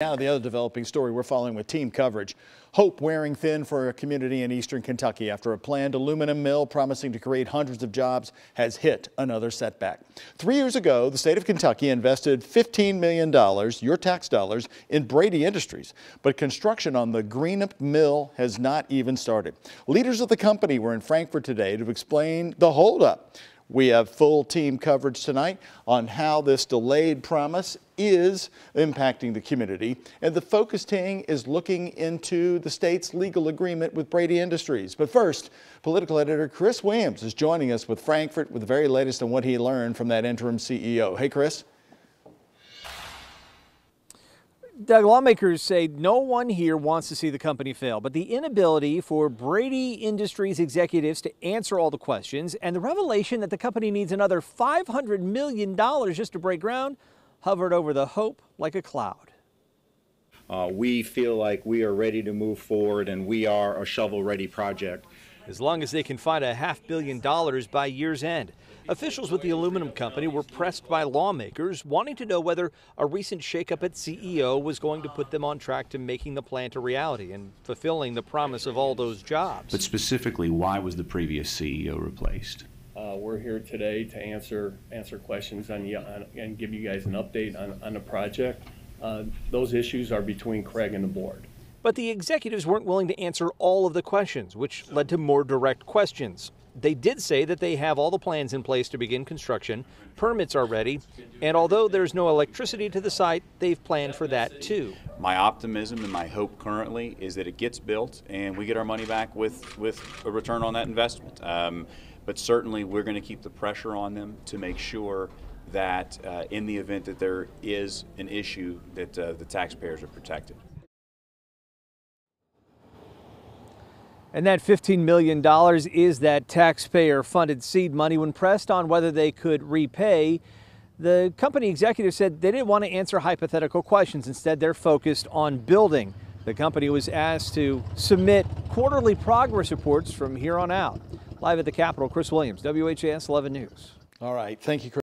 Now the other developing story we're following with team coverage. Hope wearing thin for a community in eastern Kentucky after a planned aluminum mill promising to create hundreds of jobs has hit another setback. Three years ago, the state of Kentucky invested $15 million, your tax dollars, in Braidy Industries. But construction on the Greenup mill has not even started. Leaders of the company were in Frankfort today to explain the holdup. We have full team coverage tonight on how this delayed promise is impacting the community. And the focus team is looking into the state's legal agreement with Braidy Industries. But first, political editor Chris Williams is joining us with Frankfort with the very latest on what he learned from that interim CEO. Hey, Chris. Doug, lawmakers say no one here wants to see the company fail, but the inability for Braidy Industries executives to answer all the questions and the revelation that the company needs another $500 million just to break ground hovered over the hope like a cloud. Uh, we feel like we are ready to move forward and we are a shovel ready project. As long as they can find a half billion dollars by year's end. Officials with the aluminum company were pressed by lawmakers wanting to know whether a recent shakeup at CEO was going to put them on track to making the plant a reality and fulfilling the promise of all those jobs. But specifically, why was the previous CEO replaced? Uh, we're here today to answer answer questions on, on, and give you guys an update on, on the project. Uh, those issues are between Craig and the board. But the executives weren't willing to answer all of the questions, which led to more direct questions. They did say that they have all the plans in place to begin construction, permits are ready, and although there's no electricity to the site, they've planned for that too. My optimism and my hope currently is that it gets built and we get our money back with, with a return on that investment. Um, but certainly we're going to keep the pressure on them to make sure that uh, in the event that there is an issue that uh, the taxpayers are protected. And that $15 million is that taxpayer funded seed money. When pressed on whether they could repay, the company executive said they didn't want to answer hypothetical questions. Instead, they're focused on building. The company was asked to submit quarterly progress reports from here on out. Live at the Capitol, Chris Williams, WHAS 11 News. All right. Thank you, Chris.